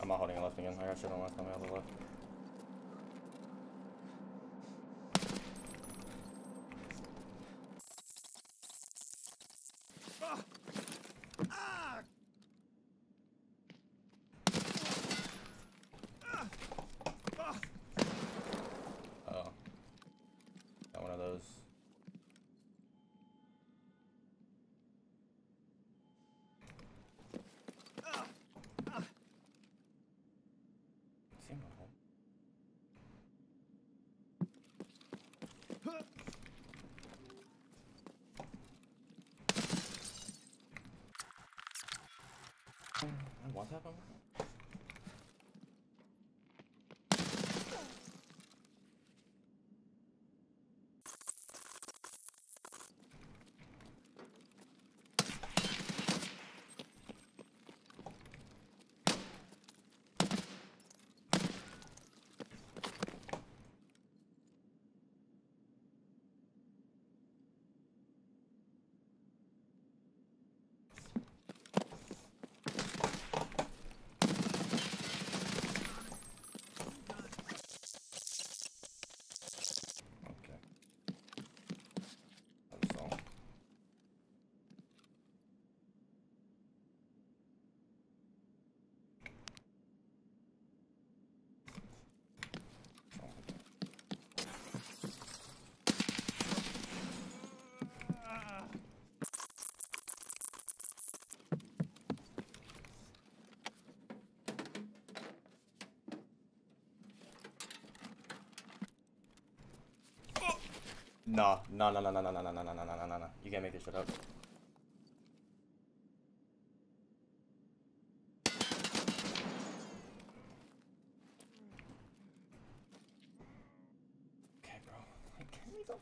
I'm not holding a left again. I got shit on left on the left. Ah! What happened? No, no, no, no, no, no, no, no, no, no, no, no, no, no. You can't make this shit up. Okay, bro. Give me the